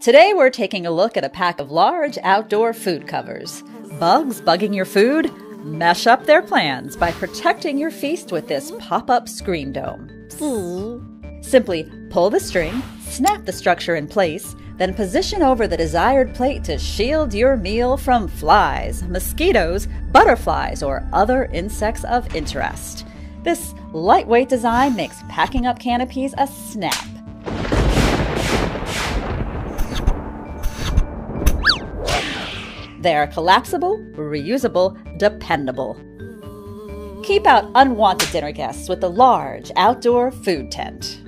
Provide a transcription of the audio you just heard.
Today we're taking a look at a pack of large outdoor food covers. Bugs bugging your food? Mesh up their plans by protecting your feast with this pop up screen dome. Simply pull the string, snap the structure in place, then position over the desired plate to shield your meal from flies, mosquitoes, butterflies, or other insects of interest. This lightweight design makes packing up canopies a snap. They are collapsible, reusable, dependable. Keep out unwanted dinner guests with the large outdoor food tent.